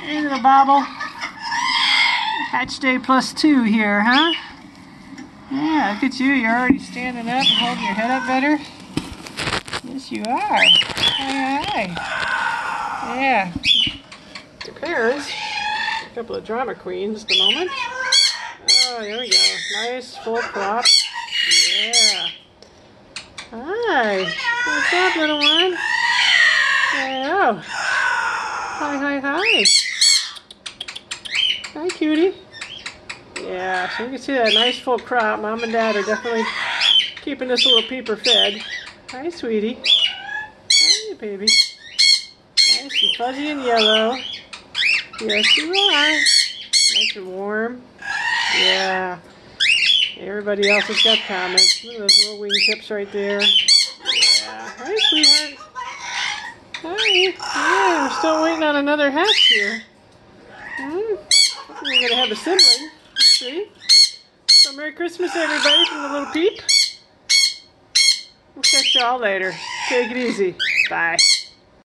Hey, little bobble. Hatch day plus two here, huh? Yeah, look at you. You're already standing up and holding your head up better. Yes, you are. Hi. Yeah. Your parents. A couple of drama queens at the moment. Oh, there we go. Nice full crop. Yeah. Hi. What's up, little one? Hello. Oh. Hi, hi, hi. Hi, cutie. Yeah, so you can see that nice full crop. Mom and Dad are definitely keeping this little peeper fed. Hi, sweetie. Hi, baby. Nice and fuzzy and yellow. Yes, you are. Nice and warm. Yeah. Everybody else has got comments. Look at those little wing tips right there. Yeah. Hi, sweetheart. Hi. Yeah, we're still waiting on another hatch here. Hmm. We're going to have a sibling. See. So Merry Christmas, everybody, from the little peep. We'll catch y'all later. Take it easy. Bye.